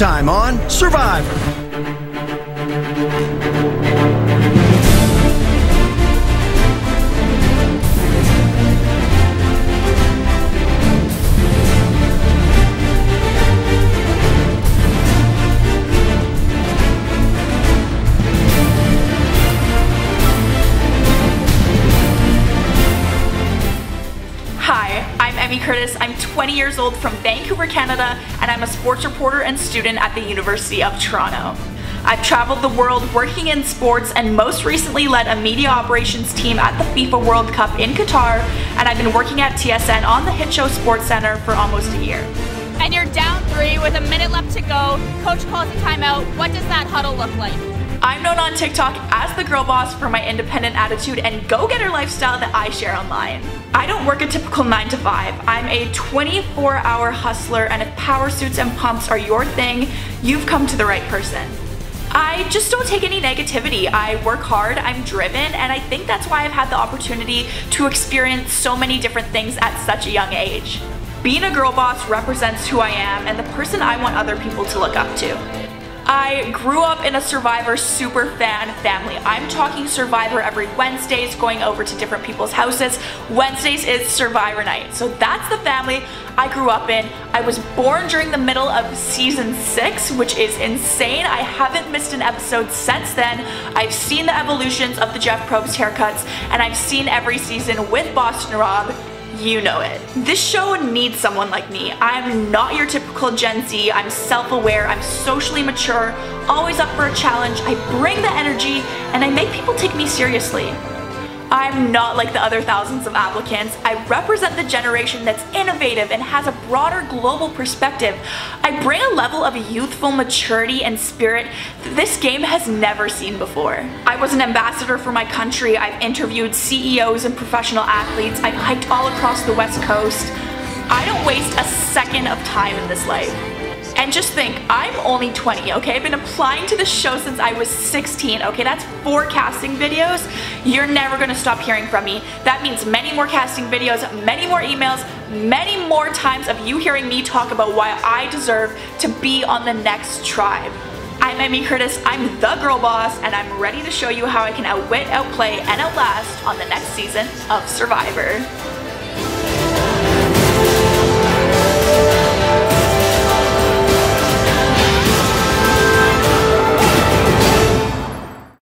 time on Survivor. Curtis. I'm 20 years old from Vancouver, Canada, and I'm a sports reporter and student at the University of Toronto. I've traveled the world working in sports and most recently led a media operations team at the FIFA World Cup in Qatar, and I've been working at TSN on the hit show Sports Center for almost a year. And you're down three with a minute left to go. Coach calls a timeout. What does that huddle look like? I'm known on TikTok as the girl boss for my independent attitude and go-getter lifestyle that I share online. I don't work a typical 9 to 5. I'm a 24 hour hustler and if power suits and pumps are your thing, you've come to the right person. I just don't take any negativity. I work hard, I'm driven, and I think that's why I've had the opportunity to experience so many different things at such a young age. Being a girl boss represents who I am and the person I want other people to look up to. I grew up in a Survivor super fan family. I'm talking Survivor every Wednesdays, going over to different people's houses. Wednesdays is Survivor night. So that's the family I grew up in. I was born during the middle of season six, which is insane. I haven't missed an episode since then. I've seen the evolutions of the Jeff Probst haircuts, and I've seen every season with Boston Rob you know it. This show needs someone like me. I'm not your typical Gen Z. I'm self-aware, I'm socially mature, always up for a challenge. I bring the energy and I make people take me seriously. I'm not like the other thousands of applicants. I represent the generation that's innovative and has a broader global perspective. I bring a level of youthful maturity and spirit that this game has never seen before. I was an ambassador for my country. I've interviewed CEOs and professional athletes. I've hiked all across the West Coast. I don't waste a second of time in this life. And just think, I'm only 20, okay? I've been applying to the show since I was 16, okay? That's four casting videos. You're never gonna stop hearing from me. That means many more casting videos, many more emails, many more times of you hearing me talk about why I deserve to be on the next tribe. I'm Emmy Curtis, I'm the girl boss, and I'm ready to show you how I can outwit, outplay, and outlast on the next season of Survivor.